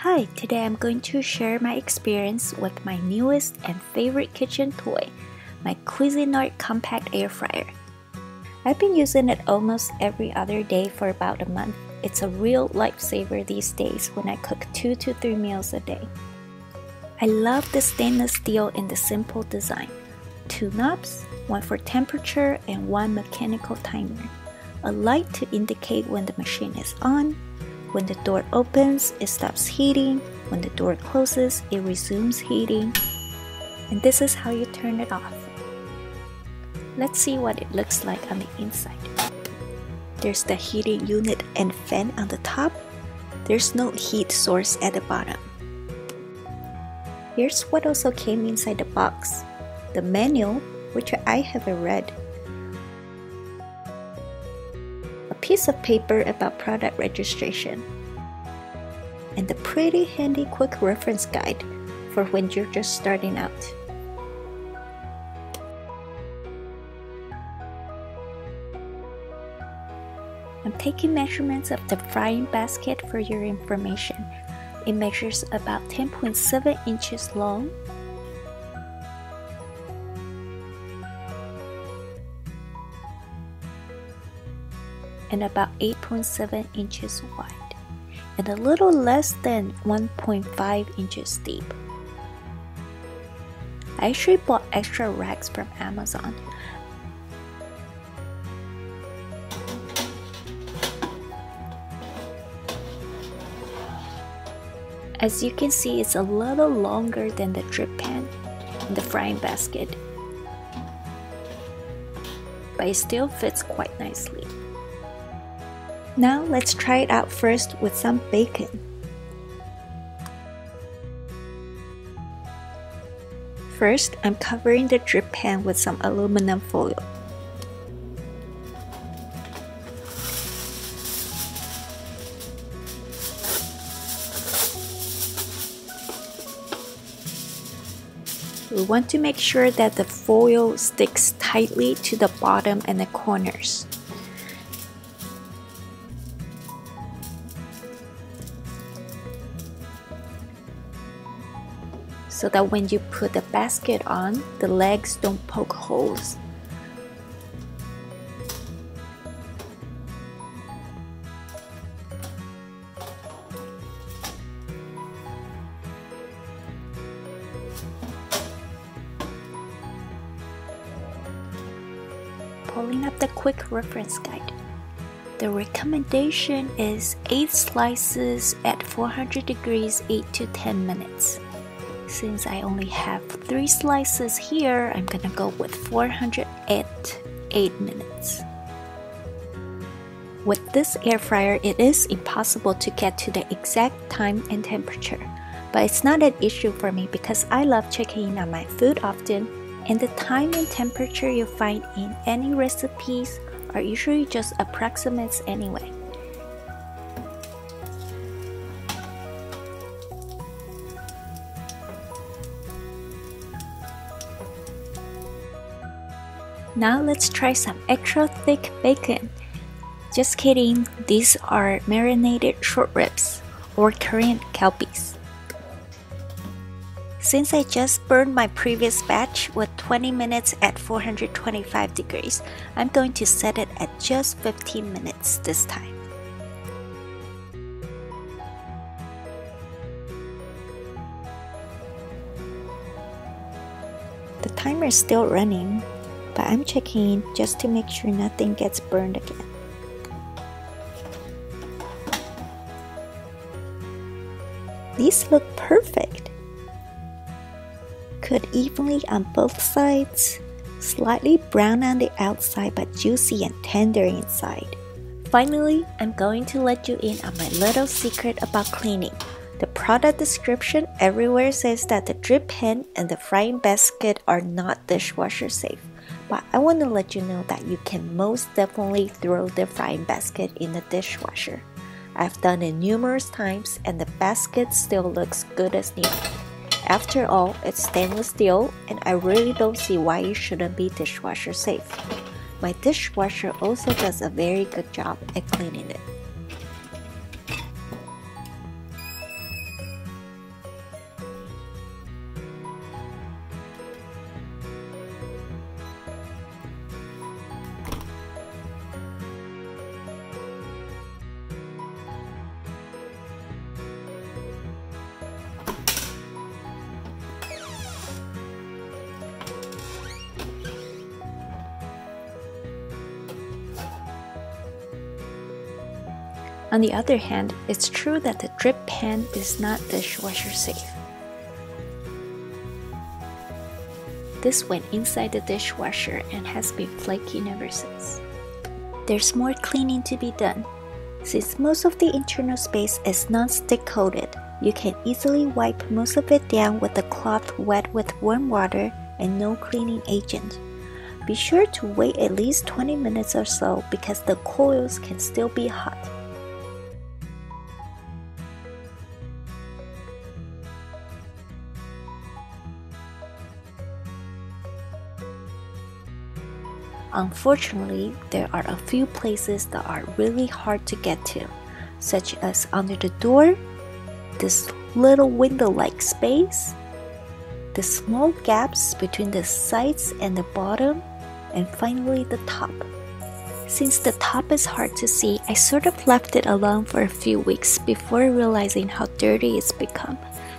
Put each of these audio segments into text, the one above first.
Hi, today I'm going to share my experience with my newest and favorite kitchen toy, my Cuisinart Compact Air Fryer. I've been using it almost every other day for about a month. It's a real lifesaver these days when I cook 2 to 3 meals a day. I love the stainless steel in the simple design. Two knobs, one for temperature and one mechanical timer. A light to indicate when the machine is on. When the door opens, it stops heating. When the door closes, it resumes heating. And this is how you turn it off. Let's see what it looks like on the inside. There's the heating unit and fan on the top. There's no heat source at the bottom. Here's what also came inside the box. The manual, which I haven't read. Piece of paper about product registration. And a pretty handy quick reference guide for when you're just starting out. I'm taking measurements of the frying basket for your information. It measures about 10.7 inches long and about 8.7 inches wide and a little less than 1.5 inches deep. I actually bought extra racks from Amazon As you can see, it's a little longer than the drip pan in the frying basket, but it still fits quite nicely. Now let's try it out first with some bacon. First, I'm covering the drip pan with some aluminum foil. We want to make sure that the foil sticks tightly to the bottom and the corners. So that when you put the basket on, the legs don't poke holes. pulling up the quick reference guide. The recommendation is 8 slices at 400 degrees 8 to 10 minutes. Since I only have 3 slices here, I'm gonna go with 400 at 8 minutes. With this air fryer, it is impossible to get to the exact time and temperature. But it's not an issue for me because I love checking in on my food often and the time and temperature you find in any recipes are usually just approximates anyway. Now let's try some extra thick bacon. Just kidding, these are marinated short ribs or Korean kalbis. Since I just burned my previous batch with 20 minutes at 425 degrees, I'm going to set it at just 15 minutes this time. The timer is still running, I'm checking just to make sure nothing gets burned again. These look perfect cooked evenly on both sides, slightly brown on the outside but juicy and tender inside. Finally, I'm going to let you in on my little secret about cleaning. The product description everywhere says that the drip pan and the frying basket are not dishwasher safe. But I want to let you know that you can most definitely throw the frying basket in the dishwasher. I've done it numerous times and the basket still looks good as new. After all, it's stainless steel and I really don't see why it shouldn't be dishwasher safe. My dishwasher also does a very good job at cleaning it. On the other hand, it's true that the drip pan is not dishwasher safe. This went inside the dishwasher and has been flaking ever since. There's more cleaning to be done. Since most of the internal space is non-stick coated, you can easily wipe most of it down with a cloth wet with warm water and no cleaning agent. Be sure to wait at least 20 minutes or so because the coils can still be hot. Unfortunately, there are a few places that are really hard to get to, such as under the door, this little window-like space, the small gaps between the sides and the bottom, and finally the top. Since the top is hard to see, I sort of left it alone for a few weeks before realizing how dirty it's become.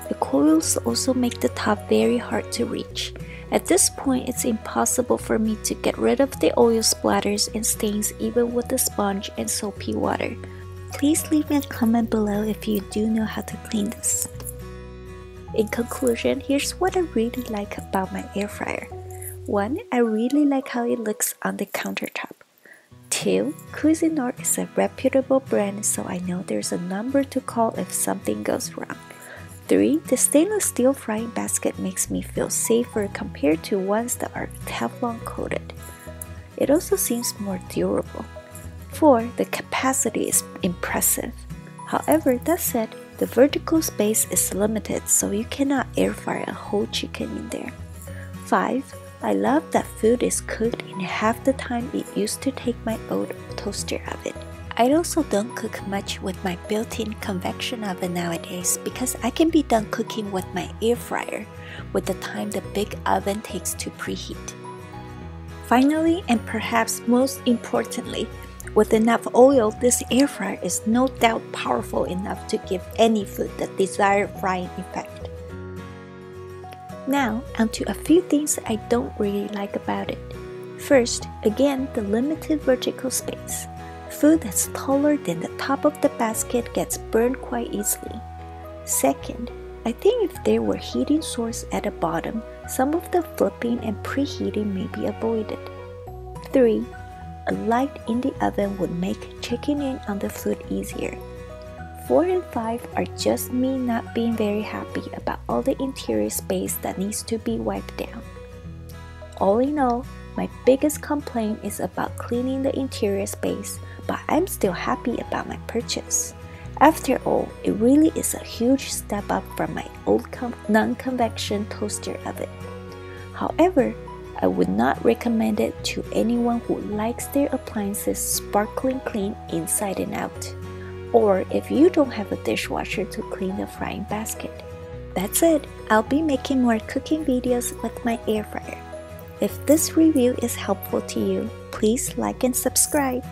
The coils also make the top very hard to reach. At this point, it's impossible for me to get rid of the oil splatters and stains even with the sponge and soapy water. Please leave me a comment below if you do know how to clean this. In conclusion, here's what I really like about my air fryer. 1. I really like how it looks on the countertop. 2. Cuisinart is a reputable brand so I know there's a number to call if something goes wrong. 3. The stainless steel frying basket makes me feel safer compared to ones that are Teflon coated. It also seems more durable. 4. The capacity is impressive. However, that said, the vertical space is limited so you cannot air fry a whole chicken in there. 5. I love that food is cooked in half the time it used to take my old toaster oven. I also don't cook much with my built-in convection oven nowadays because I can be done cooking with my air fryer with the time the big oven takes to preheat. Finally, and perhaps most importantly, with enough oil, this air fryer is no doubt powerful enough to give any food the desired frying effect. Now, onto a few things I don't really like about it. First, again, the limited vertical space. Food that's taller than the top of the basket gets burned quite easily. Second, I think if there were heating source at the bottom, some of the flipping and preheating may be avoided. 3. A light in the oven would make checking in on the food easier. 4 and 5 are just me not being very happy about all the interior space that needs to be wiped down. All in all, my biggest complaint is about cleaning the interior space, but I'm still happy about my purchase. After all, it really is a huge step up from my old non-convection toaster oven. However, I would not recommend it to anyone who likes their appliances sparkling clean inside and out, or if you don't have a dishwasher to clean the frying basket. That's it, I'll be making more cooking videos with my air fryer. If this review is helpful to you, please like and subscribe.